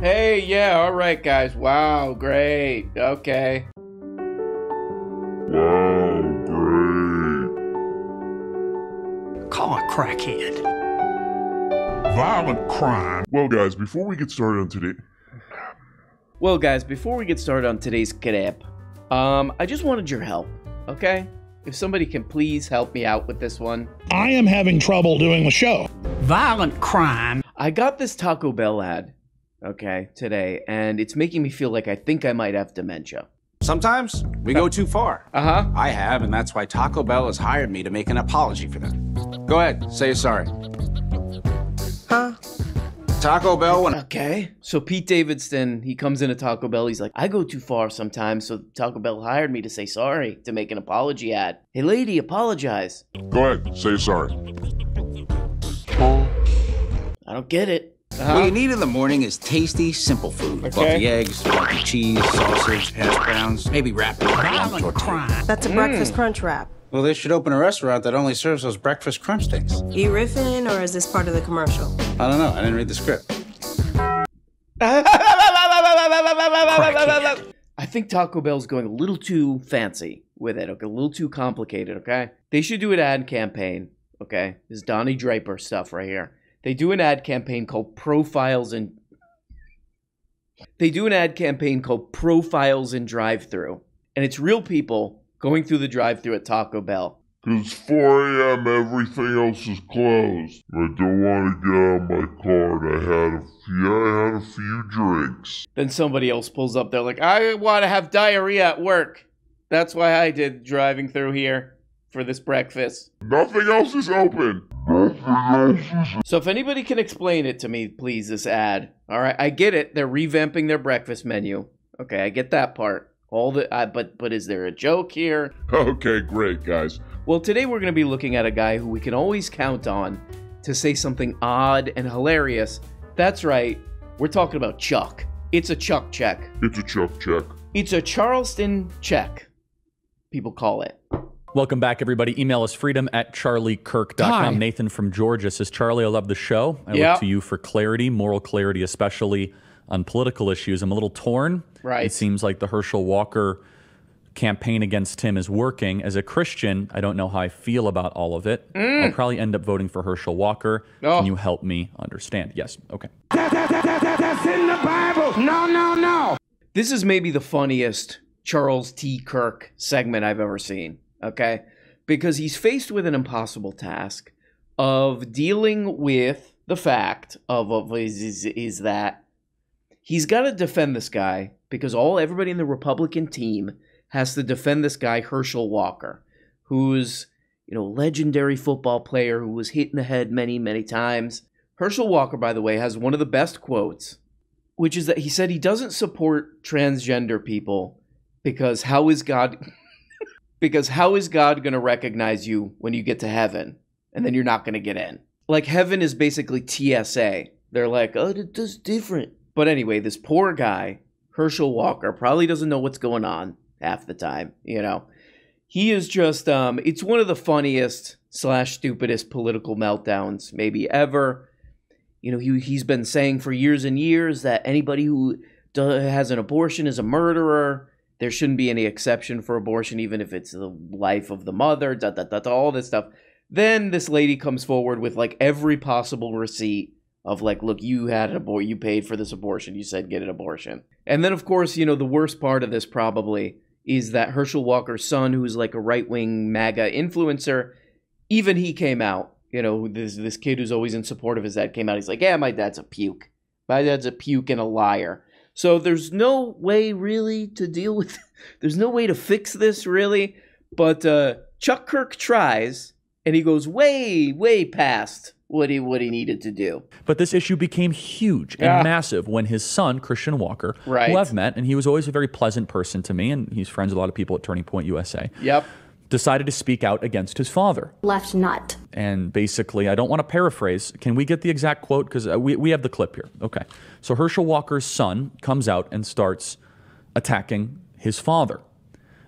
Hey, yeah, all right, guys. Wow, great. Okay. Wow, great. Call a crackhead. Violent crime. Well, guys, before we get started on today, Well, guys, before we get started on today's clip, um, I just wanted your help, okay? If somebody can please help me out with this one. I am having trouble doing the show. Violent crime. I got this Taco Bell ad, okay, today, and it's making me feel like I think I might have dementia. Sometimes we go too far. Uh huh. I have, and that's why Taco Bell has hired me to make an apology for them. Go ahead, say you're sorry. Huh? Taco Bell, when Okay. So Pete Davidson, he comes into Taco Bell. He's like, I go too far sometimes, so Taco Bell hired me to say sorry, to make an apology ad. Hey, lady, apologize. go ahead, say sorry. I don't get it. Uh-huh. what you need in the morning is tasty, simple food. Okay. Fluffy eggs, fluffy cheese, sausage, hash browns, maybe wrapped in a Violent tortilla. crime. That's a mm. breakfast crunch wrap. Well, they should open a restaurant that only serves those breakfast crunch things. You riffing, or is this part of the commercial? I don't know. I didn't read the script. I think Taco Bell's going a little too fancy with it, okay? A little too complicated, okay? They should do an ad campaign, okay? This is Donnie Draper stuff right here. They do an ad campaign called Profiles and They do an ad campaign called Profiles and Drive-Through, and it's real people going through the drive-through at Taco Bell. Cause 4 a.m. everything else is closed. I don't want to get out of my car and I had a few, I had a few drinks. Then somebody else pulls up. They're like, I want to have diarrhea at work. That's why I did driving through here for this breakfast. Nothing else is open. Nothing else is So if anybody can explain it to me, please, this ad. All right, I get it. They're revamping their breakfast menu. Okay, I get that part. All the, uh, but but is there a joke here? Okay, great, guys. Well, today we're going to be looking at a guy who we can always count on to say something odd and hilarious. That's right. We're talking about Chuck. It's a Chuck check. It's a Chuck check. It's a Charleston check. People call it. Welcome back, everybody. Email us freedom at charliekirk.com. Hi. Nathan from Georgia says, Charlie, I love the show. I Yeah. look to you for clarity, moral clarity, especially on political issues. I'm a little torn. Right. It seems like the Herschel Walker campaign against him is working. As a Christian, I don't know how I feel about all of it. I'll probably end up voting for Herschel Walker. Mm. Oh. Can you help me understand? Yes. Okay. This is maybe the funniest Charles T. Kirk segment I've ever seen, okay? Because he's faced with an impossible task of dealing with the fact of, of is, is, is that he's got to defend this guy because all everybody in the Republican team has to defend this guy Herschel Walker, who's you know legendary football player who was hit in the head many many times. Herschel Walker, by the way, has one of the best quotes which is that he said he doesn't support transgender people because how is God because how is God going to recognize you when you get to heaven and then you're not going to get in? Like heaven is basically TSA. They're like, "Oh, does different." But anyway, this poor guy, Herschel Walker, probably doesn't know what's going on half the time, you know. He is just um it's one of the funniest slash stupidest political meltdowns maybe ever you know, he, he's been saying for years and years that anybody who do, has an abortion is a murderer. There shouldn't be any exception for abortion, even if it's the life of the mother, da, da, da, da, all this stuff. Then this lady comes forward with like every possible receipt of like, look, you had an abortion, you paid for this abortion, you said get an abortion. And then, of course, you know, the worst part of this probably is that Herschel Walker's son, who's like a right wing MAGA influencer, even he came out you know, this this kid who's always in support of his dad came out. He's like, "Yeah, my dad's a puke. My dad's a puke and a liar." So there's no way really to deal with. There's no way to fix this really. But uh, Chuck Kirk tries, and he goes way, way past what he what he needed to do. But this issue became huge and Yeah. massive when his son, Christian Walker, Right. who I've met, and he was always a very pleasant person to me, and he's friends with a lot of people at Turning Point USA, Yep. Decided to speak out against his father. left nut. And basically, I don't want to paraphrase. Can we get the exact quote? Because uh, we, we have the clip here. Okay. So Herschel Walker's son comes out and starts attacking his father.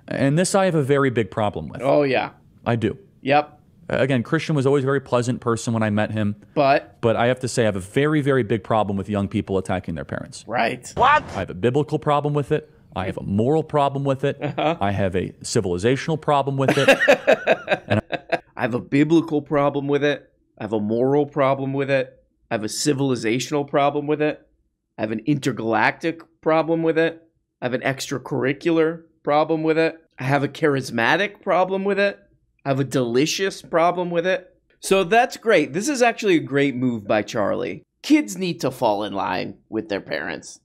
And this I have a very big problem with. Oh yeah. I do. Yep. Again, Christian was always a very pleasant person when I met him, But but I have to say I have a very, very big problem with young people attacking their parents. right. What? I have a biblical problem with it. I have a moral problem with it. Uh-huh. I have a civilizational problem with it. I have a biblical problem with it. I have a moral problem with it. I have a civilizational problem with it. I have an intergalactic problem with it. I have an extracurricular problem with it. I have a charismatic problem with it. I have a delicious problem with it. So that's great. This is actually a great move by Charlie. Kids need to fall in line with their parents.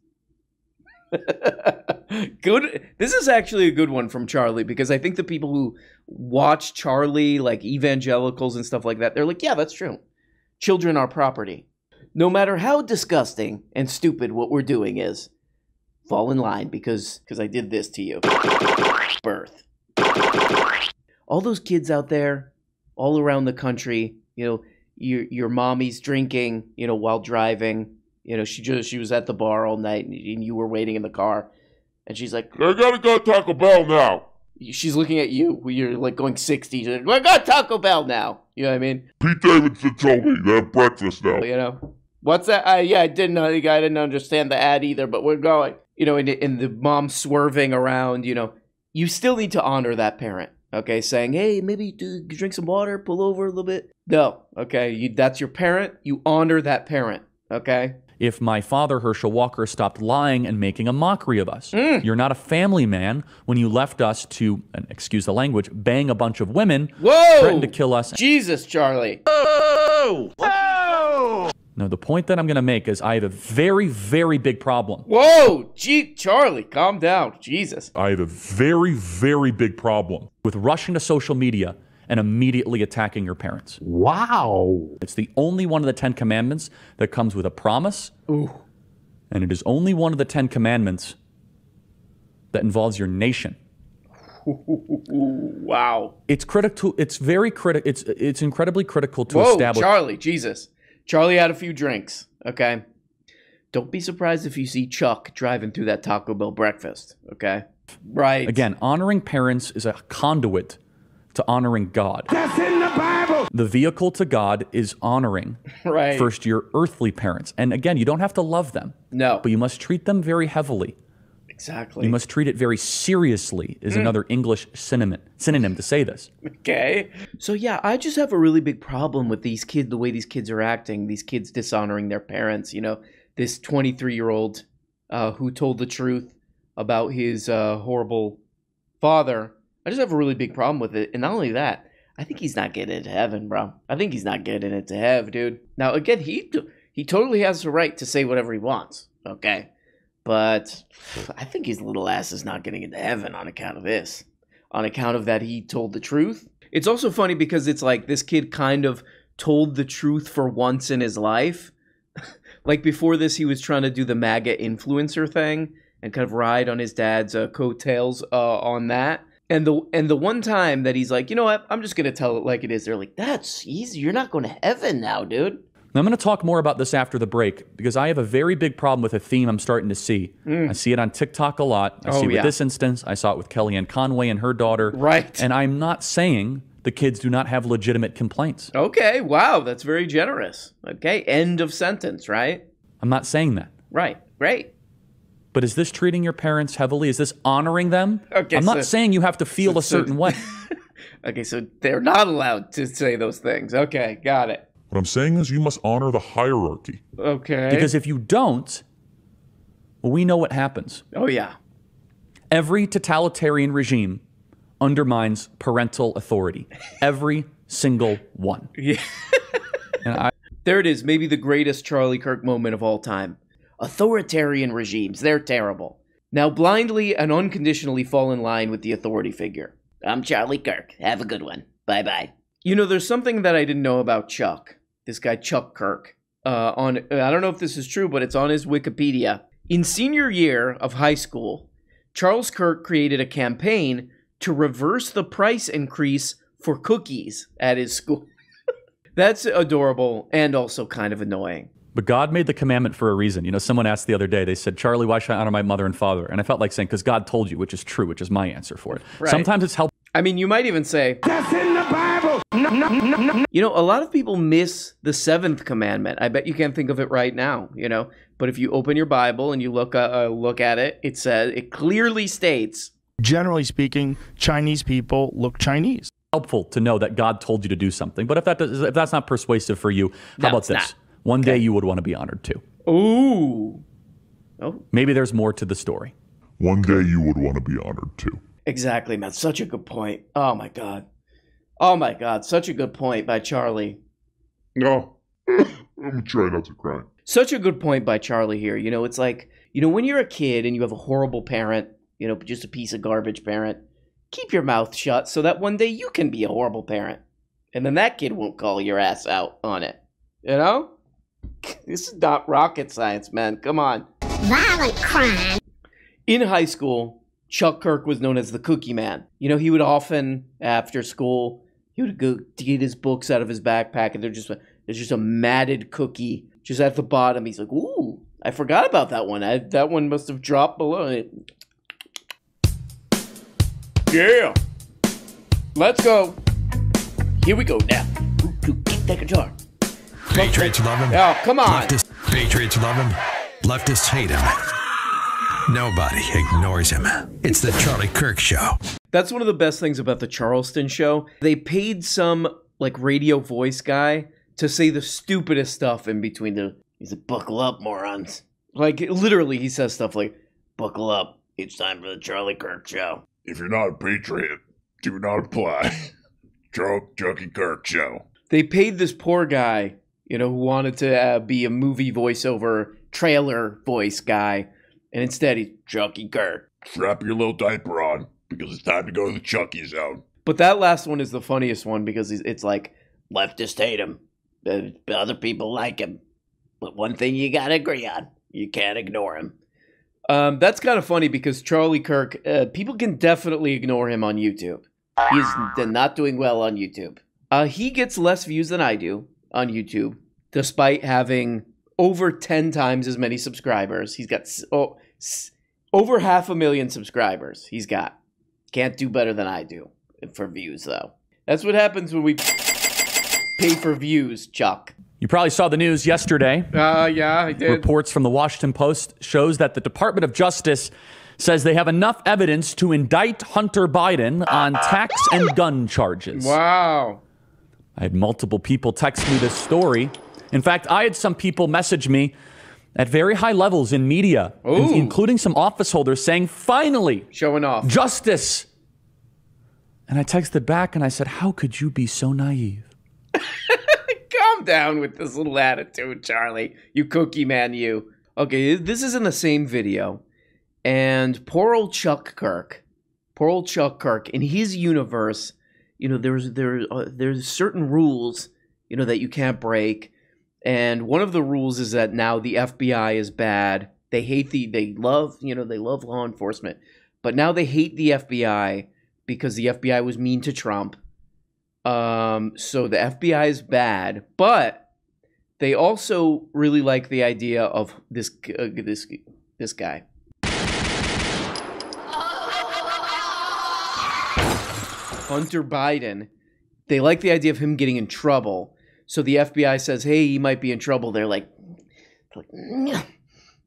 good. This is actually a good one from Charlie because I think the people who watch Charlie, like evangelicals and stuff like that, they're like, yeah, that's true. Children are property. No matter how disgusting and stupid what we're doing is, fall in line because because I did this to you. Birth. All those kids out there, all around the country, you know, your your mommy's drinking, you know, while driving. You know, she just she was at the bar all night and you were waiting in the car, and she's like, I gotta go Taco Bell now. she's looking at you you're like going 60. She's like, we got Taco Bell now. You know what I mean? Pete Davidson told me they have breakfast now. You know, what's that? Yeah, I didn't know. I didn't understand the ad either, but we're going. You know, and, and the mom swerving around. You know, you still need to honor that parent. Okay, saying, hey, maybe do, drink some water, pull over a little bit. No, okay, you, that's your parent. You honor that parent. Okay. If my father, Herschel Walker, stopped lying and making a mockery of us. Mm. You're not a family man when you left us to, and excuse the language, bang a bunch of women, Whoa! threatened to kill us. Jesus, Charlie. oh No, the point that I'm going to make is I have a very, very big problem. Whoa, gee, Charlie, calm down. Jesus. I have a very, very big problem. with rushing to social media and immediately attacking your parents. Wow. It's the only one of the Ten Commandments that comes with a promise. Ooh. And it is only one of the Ten Commandments that involves your nation. Wow. It's critical. It's very critical. It's it's incredibly critical to Whoa, establish. Charlie, Jesus. Charlie had a few drinks, okay? Don't be surprised if you see Chuck driving through that Taco Bell breakfast, okay? Right. Again, honoring parents is a conduit to honoring God. That's in the Bible. The vehicle to God is honoring right. first your earthly parents. And again, you don't have to love them, no, but you must treat them very heavily. exactly. You must treat it very seriously, is another English synonym, synonym to say this. okay. So yeah, I just have a really big problem with these kids, the way these kids are acting, these kids dishonoring their parents. You know, this 23 year old uh, who told the truth about his uh, horrible father. I just have a really big problem with it. And not only that, I think he's not getting into heaven, bro. I think he's not getting into heaven, dude. Now again, he he totally has the right to say whatever he wants. Okay. But I think his little ass is not getting into heaven on account of this. On account of that he told the truth. It's also funny because it's like this kid kind of told the truth for once in his life. like before this, he was trying to do the MAGA influencer thing and kind of ride on his dad's uh, coattails uh, on that. And the and the one time that he's like, you know what, I'm just gonna tell it like it is. They're like, that's easy. You're not going to heaven now, dude. Now, I'm going to talk more about this after the break because I have a very big problem with a theme I'm starting to see. Mm. I see it on TikTok a lot. I Oh, see it with yeah. this instance. I saw it with Kellyanne Conway and her daughter. Right. And I'm not saying the kids do not have legitimate complaints. Okay, wow, that's very generous. Okay, end of sentence, right? I'm not saying that. Right, great. But is this treating your parents heavily? Is this honoring them? Okay, I'm not saying you have to feel so- a certain way. Okay, so they're not allowed to say those things. Okay, got it. What I'm saying is you must honor the hierarchy. Okay. Because if you don't, well, we know what happens. oh yeah, Every totalitarian regime undermines parental authority. Every single one. Yeah. And I, there it is. Maybe the greatest Charlie Kirk moment of all time. Authoritarian regimes, they're terrible. Now blindly and unconditionally fall in line with the authority figure. I'm Charlie Kirk. Have a good one. Bye bye. You know, there's something that I didn't know about Chuck. This guy Chuck Kirk. Uh, on I don't know if this is true, but it's on his Wikipedia. In senior year of high school, Charles Kirk created a campaign to reverse the price increase for cookies at his school. That's adorable and also kind of annoying. But God made the commandment for a reason. You know, someone asked the other day, they said, Charlie, why should I honor my mother and father? And I felt like saying, because God told you, which is true, which is my answer for it. Right. Sometimes it's helpful I mean, you might even say, that's in the Bible. No, no, no, You know, a lot of people miss the seventh commandment. I bet you can't think of it right now. You know, but if you open your Bible and you look uh, uh, look at it, it says it clearly states. Generally speaking, Chinese people look Chinese. Helpful to know that God told you to do something. But if that does, if that's not persuasive for you, how No, about this? not. One day you would want to be honored too. Ooh. Oh, Maybe there's more to the story. One day you would want to be honored too. exactly, man. Such a good point. Oh my god. Oh my god, such a good point by Charlie. No. I'm trying not to cry. Such a good point by Charlie here. You know, it's like, you know, when you're a kid and you have a horrible parent, you know, just a piece of garbage parent, keep your mouth shut so that one day you can be a horrible parent. And then that kid won't call your ass out on it. You know? This is not rocket science, man. Come on. Violent crime. In high school, Chuck Kirk was known as the Cookie Man. You know, he would often, after school, he would go to get his books out of his backpack, and there's just a, there's just a matted cookie just at the bottom. He's like, "Ooh, I forgot about that one. I, that one must have dropped below it." Yeah, let's go. Here we go now. Get that guitar. Patriots love him. Oh, come on. Leftists, Patriots love him. Leftists hate him. Nobody ignores him. It's the Charlie Kirk Show. That's one of the best things about the Charleston show. They paid some like radio voice guy to say the stupidest stuff in between the. He's like, "Buckle up, morons!" Like literally, he says stuff like, "Buckle up, it's time for the Charlie Kirk show." If you're not a patriot, do not apply. Joke, Junkie Kirk show. They paid this poor guy, you know, who wanted to uh, be a movie voiceover trailer voice guy, and instead he's Chucky Kirk. Strap your little diaper on because it's time to go to the Chucky zone. But that last one is the funniest one because it's like leftists hate him, but other people like him. But one thing you gotta agree on: you can't ignore him. Um, that's kind of funny because Charlie Kirk, uh, people can definitely ignore him on YouTube. He's not doing well on YouTube. Uh, he gets less views than I do on YouTube, despite having over ten times as many subscribers. He's got oh, s- over half a million subscribers. He's got. Can't do better than I do for views, though. That's what happens when we pay for views, Chuck. You probably saw the news yesterday. Uh, yeah, I did. Reports from the Washington Post shows that the Department of Justice says they have enough evidence to indict Hunter Biden on tax and gun charges. Wow. I had multiple people text me this story. In fact, I had some people message me at very high levels in media, in- including some office holders saying, finally, Showing off. justice. And I texted back and I said, How could you be so naive? Calm down with this little attitude, Charlie. You cookie man, you. Okay, this is in the same video. And poor old Chuck Kirk, poor old Chuck Kirk, in his universe, you know, there's there uh, there's certain rules, you know, that you can't break. And one of the rules is that now the FBI is bad. They hate the they love, you know, they love law enforcement. But now they hate the FBI because the FBI was mean to Trump. Um, so the FBI is bad, but they also really like the idea of this uh, this this guy. Hunter Biden. They like the idea of him getting in trouble. So the FBI says, "Hey, he might be in trouble." They're like, like "Hmm,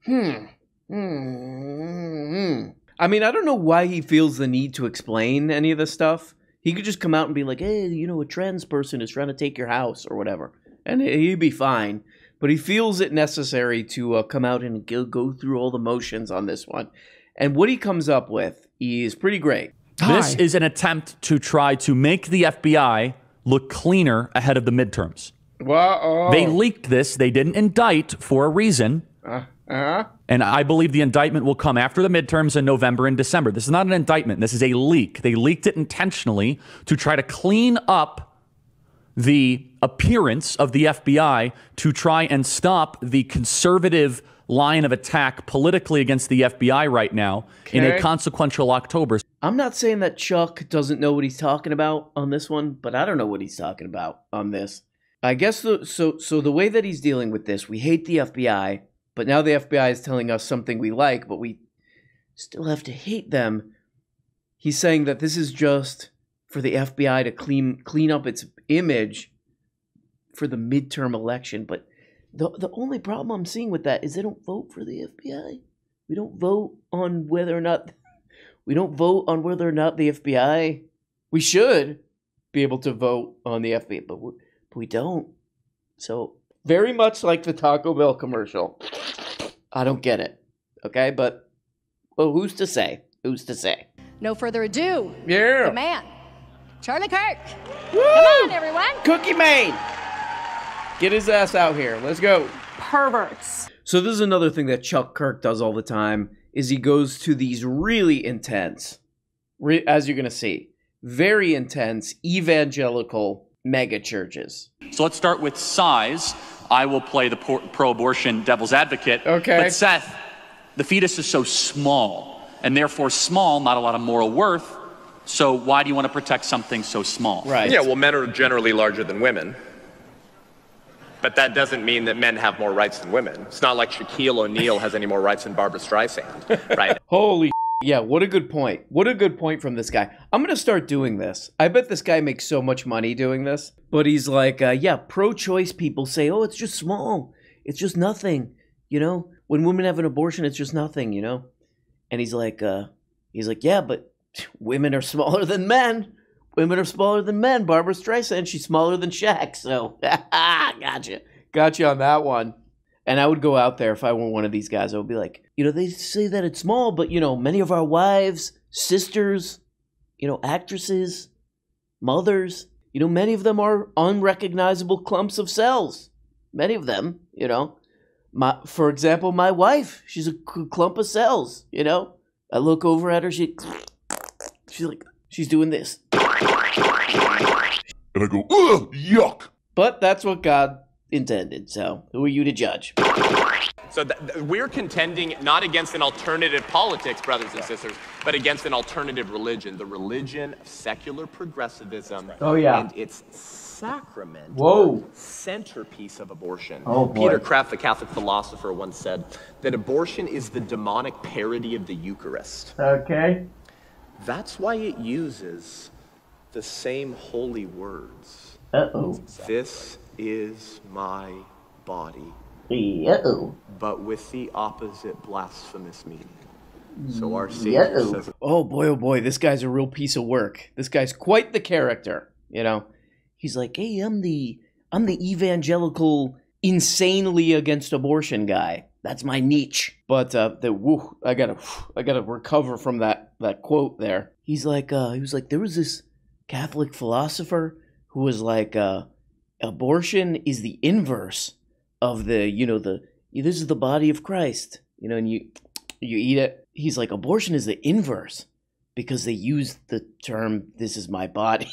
hmm, hmm." I mean, I don't know why he feels the need to explain any of this stuff. He could just come out and be like, "Hey, you know, a trans person is trying to take your house or whatever," and he'd be fine. But he feels it necessary to uh, come out and go, go through all the motions on this one. And what he comes up with is pretty great. This is an attempt to try to make the FBI look cleaner ahead of the midterms. Wow. They leaked this, they didn't indict for a reason. Uh-huh. And I believe the indictment will come after the midterms in November and December. This is not an indictment. This is a leak. They leaked it intentionally to try to clean up the appearance of the FBI to try and stop the conservative line of attack politically against the FBI right now in a consequential October. I'm not saying that Chuck doesn't know what he's talking about on this one, but I don't know what he's talking about on this. I guess the, so. So the way that he's dealing with this, we hate the FBI, but now the FBI is telling us something we like, but we still have to hate them. He's saying that this is just for the FBI to clean clean up its image for the midterm election. But the the only problem I'm seeing with that is they don't vote for the FBI. We don't vote on whether or not we don't vote on whether or not the FBI. We should be able to vote on the FBI, but we, but we don't. So very much like the Taco Bell commercial. I don't get it. Okay, but well, who's to say? Who's to say? No further ado. Yeah. The man, Charlie Kirk. Woo! Come on, everyone. Cookie Mane. Get his ass out here. Let's go. Perverts. So this is another thing that Chuck Kirk does all the time is he goes to these really intense, re- as you're gonna see, very intense evangelical mega churches. So let's start with size. I will play the pro abortion devil's advocate. Okay. But Seth, the fetus is so small, and therefore small, not a lot of moral worth. So why do you want to protect something so small? Right. Yeah, well, men are generally larger than women. But that doesn't mean that men have more rights than women. It's not like Shaquille O'Neal has any more rights than Barbra Streisand, right? Holy yeah, what a good point. What a good point from this guy. I'm going to start doing this. I bet this guy makes so much money doing this. But he's like, uh, yeah, pro choice people say, oh, it's just small. It's just nothing. You know, when women have an abortion, it's just nothing, you know? And he's like, uh, he's like, yeah, but women are smaller than men. Women are smaller than men. Barbra Streisand, she's smaller than Shaq. So, gotcha. Gotcha on that one. And I would go out there if I were one of these guys. I would be like, you know, they say that it's small, but, you know, many of our wives, sisters, you know, actresses, mothers, you know, many of them are unrecognizable clumps of cells. Many of them, you know. My, for example, my wife, she's a clump of cells, you know. I look over at her, she, she's like, she's doing this. And I go, ugh, yuck. But that's what God intended. So who are you to judge? So th- th- we're contending not against an alternative politics, brothers and sisters, but against an alternative religion, the religion of secular progressivism. Oh, yeah. And its sacrament, Whoa. centerpiece of abortion. Oh, boy. Peter Kreeft, the Catholic philosopher, once said that abortion is the demonic parody of the Eucharist. Okay. That's why it uses the same holy words. Uh oh. This is my body. Uh-oh. But with the opposite blasphemous meaning. So our Savior Uh-oh. says, Oh boy, oh boy, this guy's a real piece of work. This guy's quite the character, you know. He's like, "Hey, I'm the I'm the evangelical insanely against abortion guy. That's my niche." But uh the woo, I got to I got to recover from that that quote there. He's like uh he was like there was this Catholic philosopher who was like uh abortion is the inverse of the you know the this is the body of Christ you know and you you eat it. He's like abortion is the inverse because they use the term this is my body.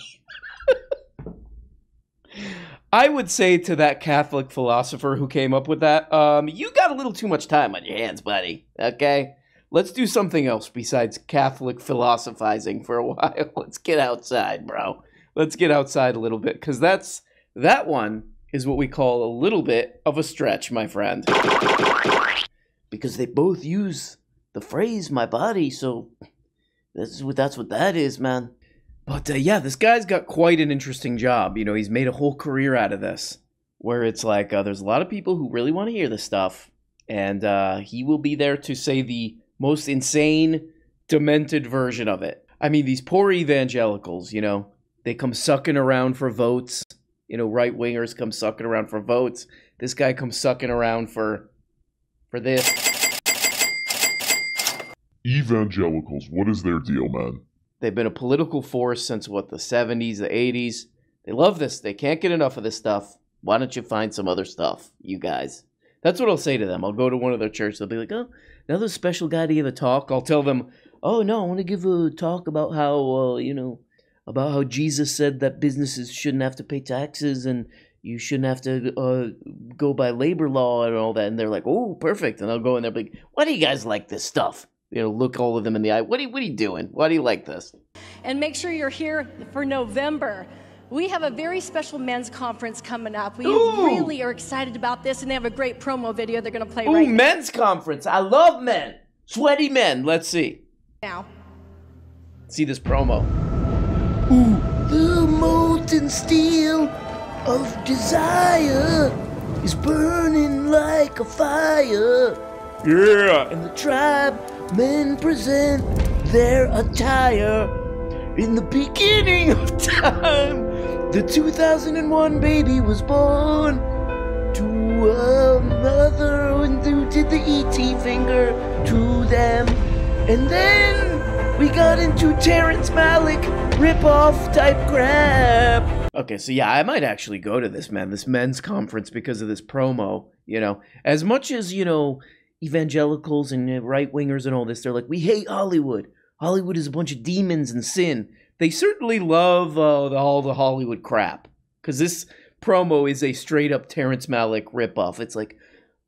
I would say to that Catholic philosopher who came up with that um you got a little too much time on your hands buddy okay let's do something else besides Catholic philosophizing for a while let's get outside bro let's get outside a little bit cuz that's that one is what we call a little bit of a stretch, my friend. Because they both use the phrase "my body," so that's what that's what that is, man. But uh, yeah, this guy's got quite an interesting job. You know, he's made a whole career out of this, where it's like uh, there's a lot of people who really want to hear this stuff, and uh, he will be there to say the most insane, demented version of it. I mean, these poor evangelicals, you know, they come sucking around for votes you know, right wingers come sucking around for votes. This guy comes sucking around for for this. Evangelicals, what is their deal, man? They've been a political force since what the 70s, the 80s. They love this. They can't get enough of this stuff. Why don't you find some other stuff, you guys? That's what I'll say to them. I'll go to one of their churches. They'll be like, "Oh, another special guy to give a talk." I'll tell them, "Oh no, I want to give a talk about how uh, you know about how Jesus said that businesses shouldn't have to pay taxes and you shouldn't have to uh, go by labor law and all that. And they're like, oh, perfect. And I'll go in there like, why do you guys like this stuff? You know, look all of them in the eye. What are you, what are you doing? Why do you like this? And make sure you're here for November. We have a very special men's conference coming up. We Ooh. really are excited about this, and they have a great promo video they're going to play Ooh, right men's conference. I love men. Sweaty men. Let's see. now. See this promo. Ooh. The molten steel of desire is burning like a fire. Yeah. And the tribe men present their attire. In the beginning of time, the 2001 baby was born to a mother who did the ET finger to them. And then we got into Terrence Malick rip-off type crap. Okay, so yeah, I might actually go to this, man, this men's conference because of this promo. You know, as much as, you know, evangelicals and right wingers and all this, they're like, we hate Hollywood. Hollywood is a bunch of demons and sin. They certainly love uh, all the Hollywood crap. Because this promo is a straight up Terrence Malick ripoff. It's like,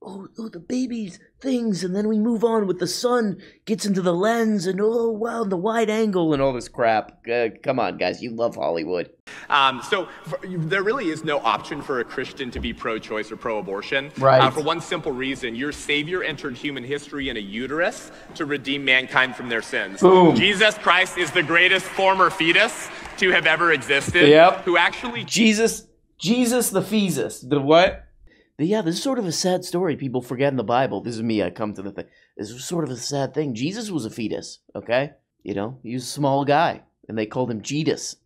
oh, oh, the babies things, and then we move on with the sun gets into the lens, and oh wow, the wide angle and all this crap. Uh, come on, guys, you love Hollywood. Um, so for, there really is no option for a Christian to be pro-choice or pro-abortion. Right. Uh, for one simple reason: your Savior entered human history in a uterus to redeem mankind from their sins. Boom. Jesus Christ is the greatest former fetus to have ever existed. Yep. Who actually Jesus, Jesus the fetus, the what? Yeah, this is sort of a sad story. People forget in the Bible. This is me. I come to the thing. This is sort of a sad thing. Jesus was a fetus. Okay, you know, he was a small guy, and they called him Jesus.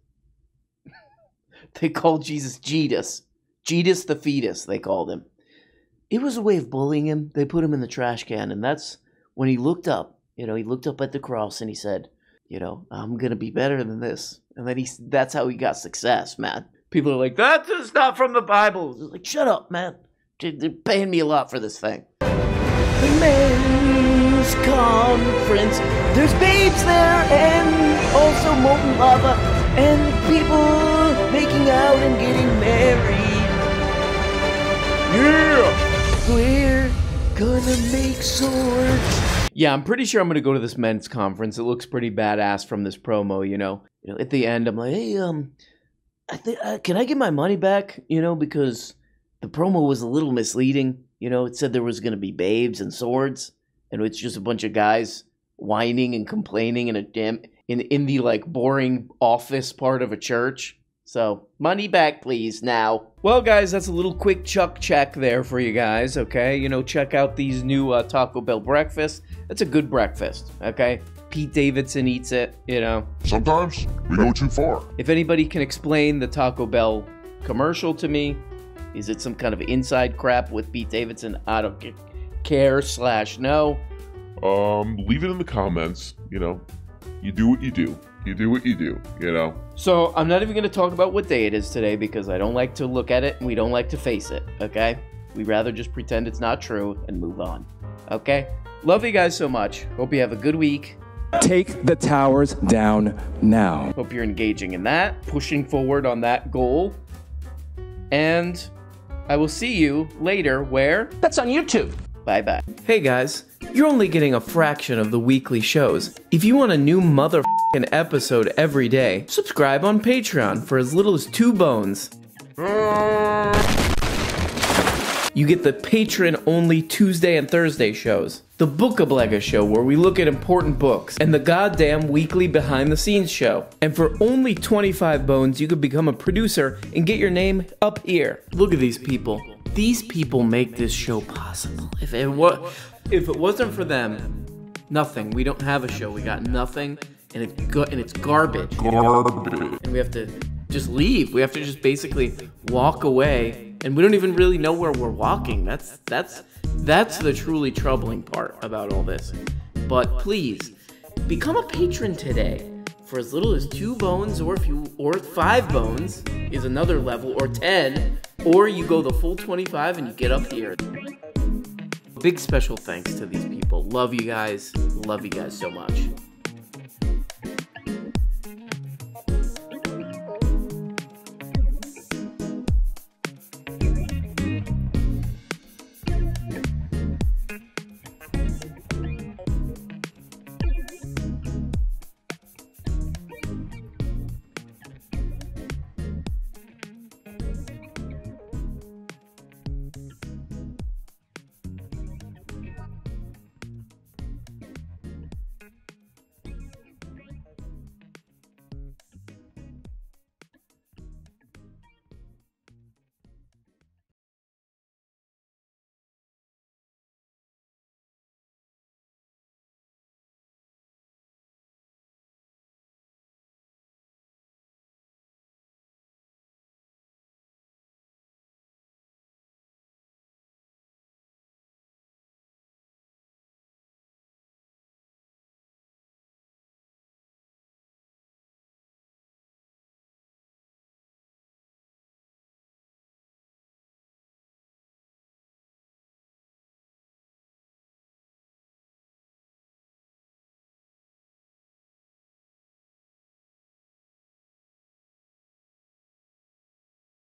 they called Jesus Jesus. Jesus the fetus. They called him. It was a way of bullying him. They put him in the trash can, and that's when he looked up. You know, he looked up at the cross and he said, "You know, I'm gonna be better than this." And then he. That's how he got success, man. People are like, "That is not from the Bible." Like, shut up, man. They're paying me a lot for this thing. The men's conference. There's babes there and also molten lava and people making out and getting married. Yeah! We're gonna make swords. Yeah, I'm pretty sure I'm gonna go to this men's conference. It looks pretty badass from this promo, you know. You know, at the end, I'm like, hey, um, I think uh, can I get my money back? You know, because the promo was a little misleading. You know, it said there was going to be babes and swords, and it's just a bunch of guys whining and complaining in a damn in in the like boring office part of a church. So money back, please. Now, well, guys, that's a little quick chuck check there for you guys. Okay, you know, check out these new uh, Taco Bell breakfast. That's a good breakfast. Okay, Pete Davidson eats it. You know, sometimes we go too far. If anybody can explain the Taco Bell commercial to me, is it some kind of inside crap with Pete Davidson? I don't care slash no. Um, leave it in the comments. You know, you do what you do. You do what you do. You know. So I'm not even going to talk about what day it is today because I don't like to look at it and we don't like to face it. Okay, we rather just pretend it's not true and move on. Okay. Love you guys so much. Hope you have a good week. Take the towers down now. Hope you're engaging in that, pushing forward on that goal. And I will see you later where? That's on YouTube. Bye bye. Hey guys, you're only getting a fraction of the weekly shows. If you want a new motherfucking episode every day, subscribe on Patreon for as little as two bones. You get the patron only Tuesday and Thursday shows, the Book of Bookabelega show where we look at important books, and the goddamn weekly behind the scenes show. And for only 25 bones, you could become a producer and get your name up here. Look at these people. These people make this show possible. If it wa- if it wasn't for them, nothing. We don't have a show. We got nothing, and it's go- and it's garbage. Garbage. And we have to just leave. We have to just basically walk away and we don't even really know where we're walking. That's that's that's the truly troubling part about all this. But please, become a patron today. For as little as two bones, or if you or five bones is another level, or ten, or you go the full 25 and you get up here. Big special thanks to these people. Love you guys. Love you guys so much.